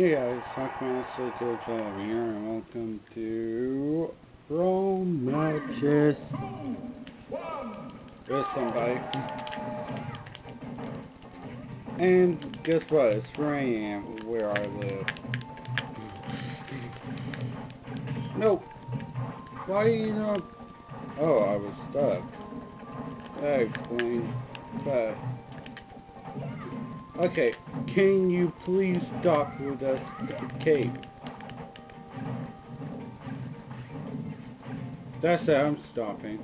Yeah guys, Talkmaster Joe here and welcome to Brawl Matches with somebody. And guess what? It's am, where I live. Nope. Why you not? Oh, I was stuck. That explains. But Okay, can you please stop with that stupid cape? That's it, I'm stopping.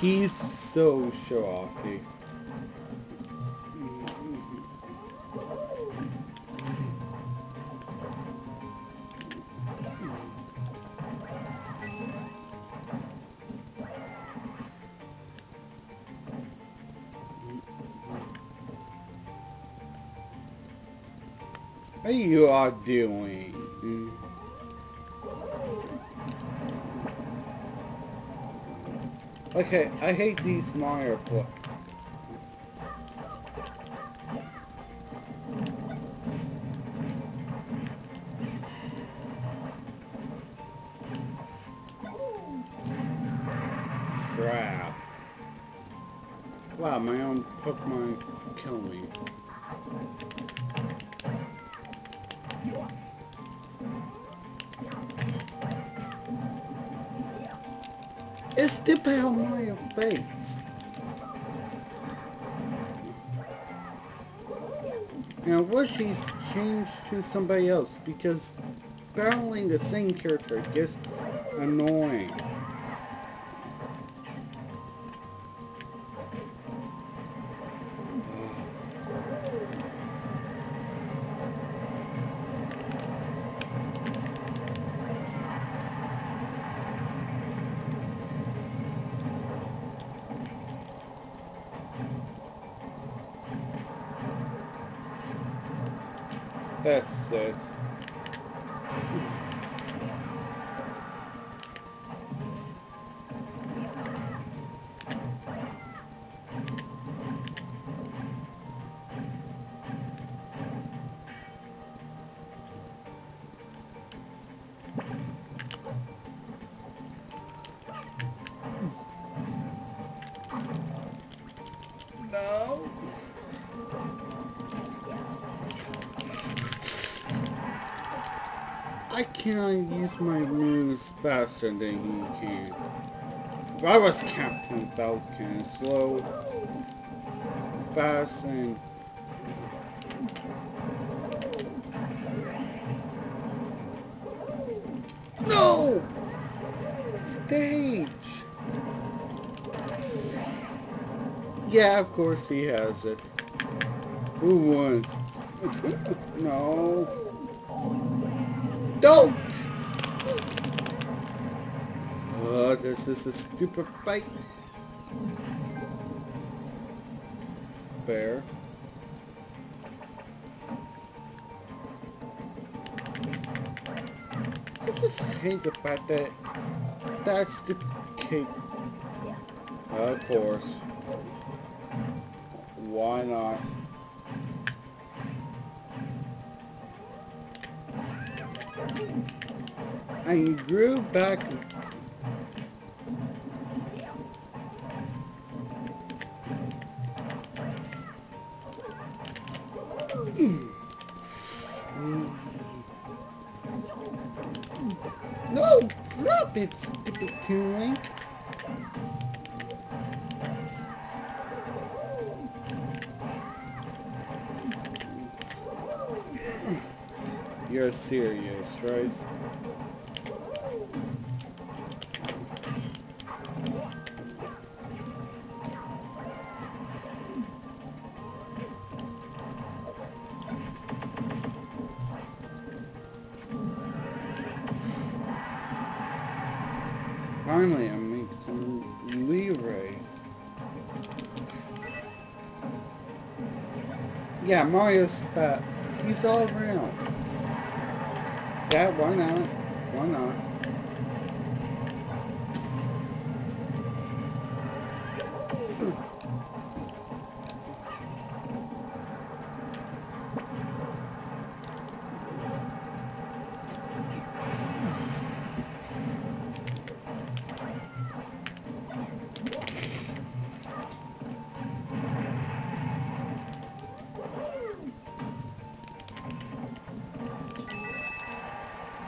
He's so show-offy. What you are doing? Okay, I hate these Mario pl Crap. Wow, my own Pokemon kill me. It's the my face. Now, wish he's changed to somebody else because battling the same character gets annoying. That's it. I can't use my moves faster than he can. If I was Captain Falcon, slow, fast, and... No! Stage! Yeah, of course he has it. Who won? no. Don't! Oh, this is a stupid fight. Bear. I just hate the fact that that's the cake. Of course. Why not? I grew back. No, drop it, stupid Toon. You're serious, right? Finally, I make some leeway. Yeah, Mario's, uh, he's all around. Yeah, why not? Why not?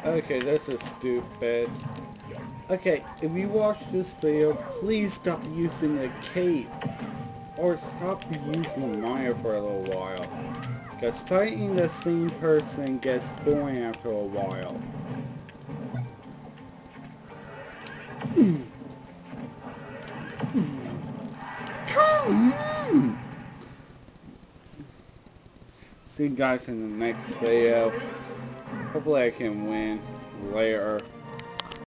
Okay, this is stupid. Okay, if you watch this video, please stop using a cape. Or stop using Mario for a little while. Because fighting the same person gets boring after a while. See you guys in the next video. Hopefully I can win later.